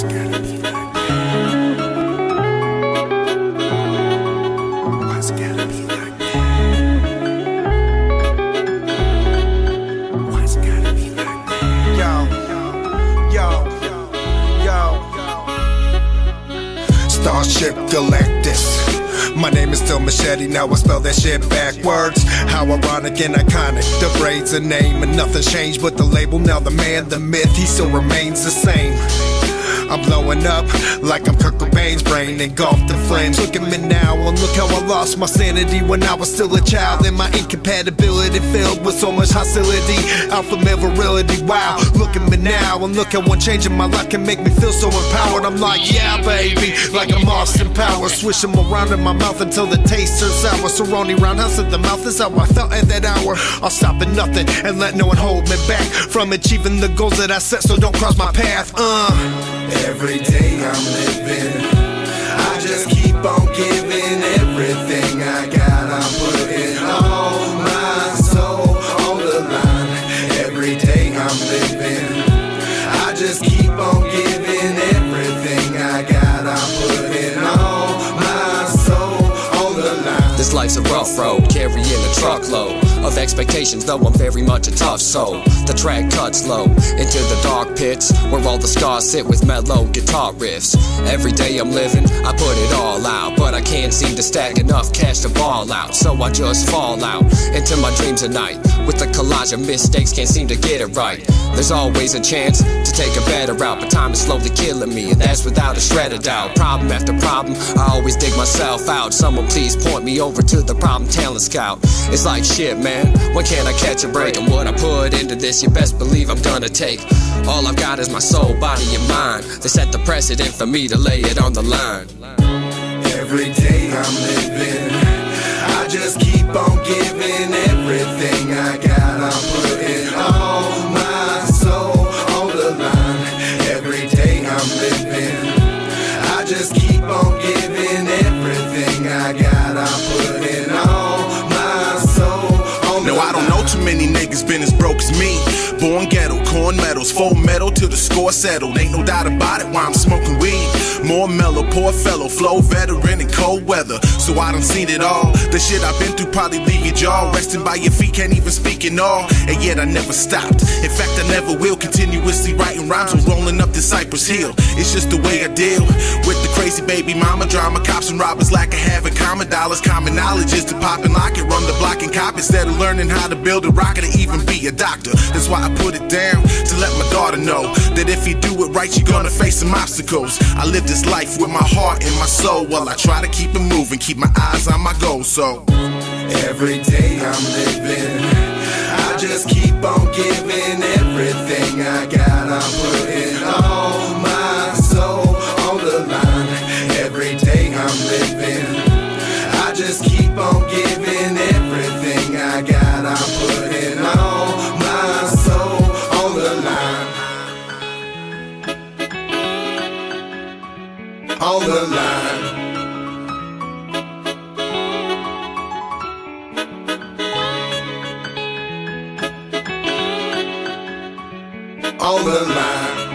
Starship Galactus. My name is still Machete, now I spell that shit backwards. How ironic and iconic. The braid's a name, and nothing's changed but the label. Now the man, the myth, he still remains the same. I'm blowing up like I'm Kurt Cobain's brain engulfed in flames. Look at me now, and look how I lost my sanity when I was still a child. And my incompatibility filled with so much hostility. Alpha male virility, wow. Now, and look how one change in my life can make me feel so empowered. I'm like, yeah, baby, like I'm Austin Powers. Swish them around in my mouth until the taste turns sour. Surrounding roundhouse in the mouth is how I felt at that hour. I'll stop at nothing and let no one hold me back from achieving the goals that I set, so don't cross my path. Uh. Every day I'm living, I just keep on giving everything I got. I'm putting all my soul on the line. Every day I'm living, just keep on giving life's a rough road, carrying a truckload of expectations, though I'm very much a tough soul. The track cuts low into the dark pits where all the scars sit with mellow guitar riffs. Every day I'm living, I put it all out, but I can't seem to stack enough cash to ball out. So I just fall out into my dreams at night with a collage of mistakes, can't seem to get it right. There's always a chance to take a better route, but time is slowly killing me, and that's without a shred of doubt. Problem after problem, I always dig myself out. Someone please point me over to the problem talent scout. It's like shit, man. When can I catch a break? And what I put into this, you best believe I'm gonna take. All I've got is my soul, body, and mind. They set the precedent for me to lay it on the line. Every day I'm living, I just keep on giving everything I got. I'm putting all my soul on the line. Every day I'm living, I just keep on giving everything I got. As me. Born ghetto, corn medals, full metal till the score settled. Ain't no doubt about it why I'm smoking weed. More mellow, poor fellow, flow veteran in cold weather. So I done seen it all. The shit I've been through probably leave your jaw. Resting by your feet, can't even speak in all. And yet I never stopped. In fact, I never will. Continuously writing rhymes Cypress Hill. It's just the way I deal with the crazy baby mama drama. Cops and robbers like lack of having common dollars. Common knowledge is to pop and lock it, run the block and cop instead of learning how to build a rocket or even be a doctor. That's why I put it down to let my daughter know that if you do it right, you're gonna face some obstacles. I live this life with my heart and my soul while I try to keep it moving, keep my eyes on my goal. So Every day I'm living, I just keep on giving everything I got. On the line. on the line.